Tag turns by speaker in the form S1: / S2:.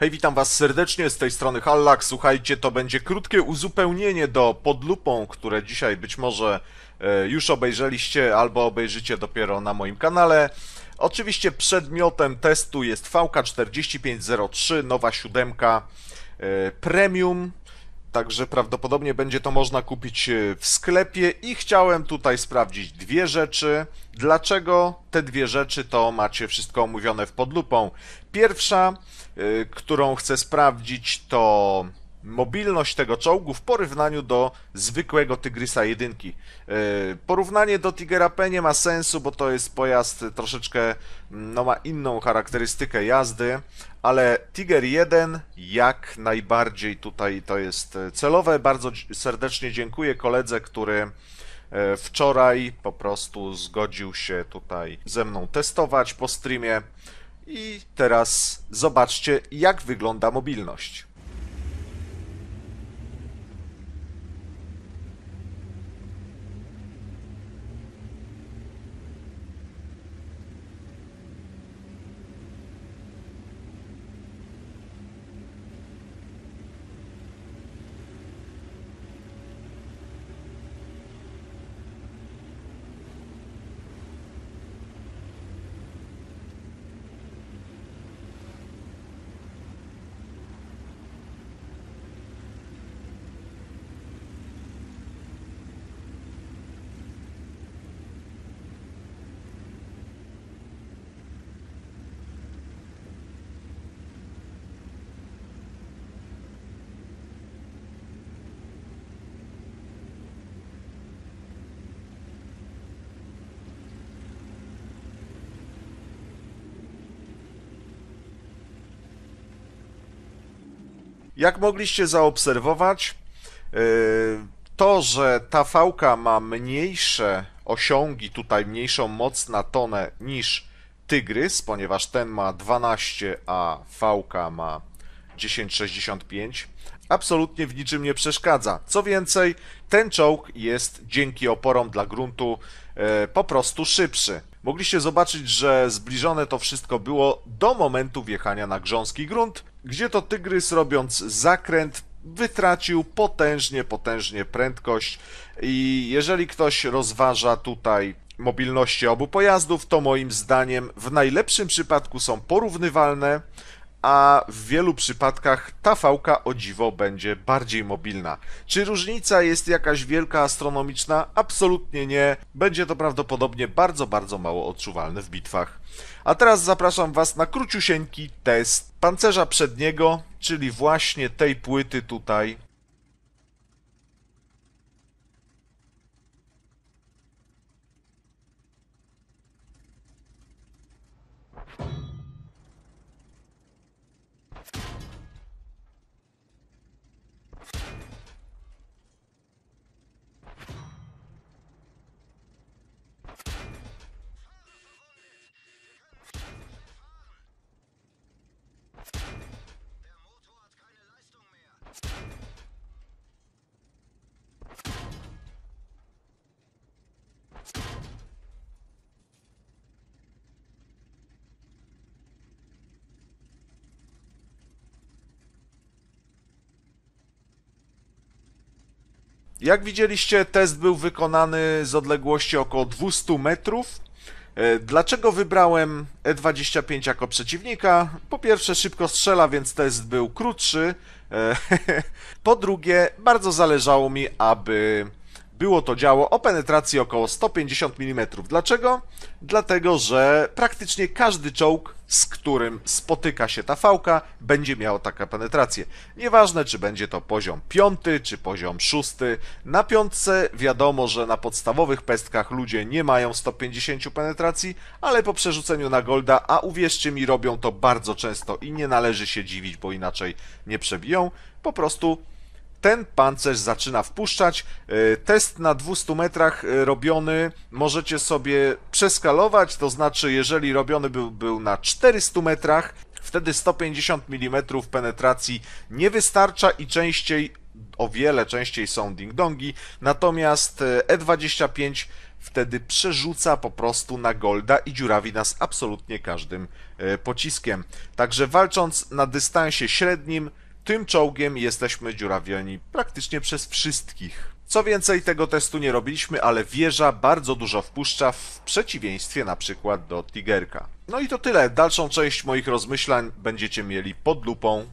S1: Hej, witam was serdecznie, z tej strony Hallak. Słuchajcie, to będzie krótkie uzupełnienie do podlupą, które dzisiaj być może e, już obejrzeliście albo obejrzycie dopiero na moim kanale. Oczywiście przedmiotem testu jest VK4503, nowa siódemka e, premium. Także prawdopodobnie będzie to można kupić e, w sklepie i chciałem tutaj sprawdzić dwie rzeczy. Dlaczego te dwie rzeczy to macie wszystko omówione w podlupą. Pierwsza, y, którą chcę sprawdzić to mobilność tego czołgu w porównaniu do zwykłego Tygrysa 1. Y, Porównanie do Tigera P nie ma sensu, bo to jest pojazd troszeczkę, no ma inną charakterystykę jazdy, ale Tiger 1 jak najbardziej tutaj to jest e, celowe. Bardzo serdecznie dziękuję koledze, który e, wczoraj po prostu zgodził się tutaj ze mną testować po streamie. I teraz zobaczcie, jak wygląda mobilność. Jak mogliście zaobserwować, yy, to, że ta fałka ma mniejsze osiągi, tutaj mniejszą moc na tonę niż Tygrys, ponieważ ten ma 12, a fałka ma 10,65, absolutnie w niczym nie przeszkadza. Co więcej, ten czołg jest dzięki oporom dla gruntu e, po prostu szybszy. Mogliście zobaczyć, że zbliżone to wszystko było do momentu wjechania na grząski grunt, gdzie to Tygrys robiąc zakręt wytracił potężnie, potężnie prędkość. I jeżeli ktoś rozważa tutaj mobilności obu pojazdów, to moim zdaniem w najlepszym przypadku są porównywalne, a w wielu przypadkach ta fałka o dziwo będzie bardziej mobilna. Czy różnica jest jakaś wielka, astronomiczna? Absolutnie nie. Będzie to prawdopodobnie bardzo, bardzo mało odczuwalne w bitwach. A teraz zapraszam Was na króciusieńki test pancerza przedniego, czyli właśnie tej płyty tutaj. Jak widzieliście, test był wykonany z odległości około 200 metrów. E, Dlaczego wybrałem E25 jako przeciwnika? Po pierwsze, szybko strzela, więc test był krótszy. E, Po drugie, bardzo zależało mi, aby było to działo o penetracji około 150 mm. Dlaczego? Dlatego, że praktycznie każdy czołg, z którym spotyka się ta fałka, będzie miał taką penetrację. Nieważne, czy będzie to poziom piąty, czy poziom szósty. Na piątce wiadomo, że na podstawowych pestkach ludzie nie mają 150 penetracji, ale po przerzuceniu na golda, a uwierzcie mi, robią to bardzo często i nie należy się dziwić, bo inaczej nie przebiją, po prostu ten pancerz zaczyna wpuszczać. E, Test na 200 metrach e, robiony możecie sobie przeskalować, to znaczy jeżeli robiony był, był na 400 metrach, wtedy 150 mm penetracji nie wystarcza i częściej, o wiele częściej są ding-dongi, natomiast e, E25 wtedy przerzuca po prostu na Golda i dziurawi nas absolutnie każdym e, pociskiem. Także walcząc na dystansie średnim, tym czołgiem jesteśmy dziurawieni praktycznie przez wszystkich. Co więcej, tego testu nie robiliśmy, ale wieża bardzo dużo wpuszcza w przeciwieństwie na przykład do Tigerka. No i to tyle. Dalszą część moich rozmyślań będziecie mieli pod lupą